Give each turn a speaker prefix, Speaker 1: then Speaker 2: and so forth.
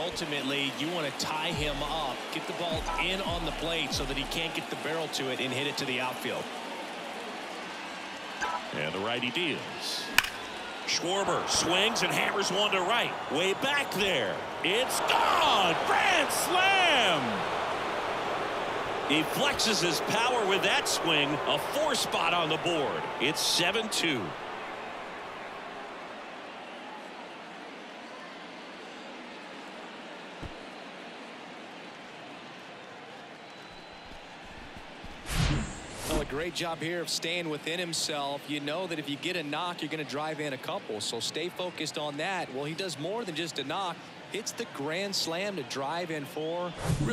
Speaker 1: ultimately you want to tie him up, get the ball in on the plate so that he can't get the barrel to it and hit it to the outfield.
Speaker 2: And the righty deals. Schwarber swings and hammers one to right. Way back there. It's gone. Grand slam. He flexes his power with that swing. A four spot on the board. It's 7-2.
Speaker 1: Great job here of staying within himself. You know that if you get a knock, you're going to drive in a couple. So stay focused on that. Well, he does more than just a knock. Hits the grand slam to drive in four.